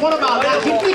What about that?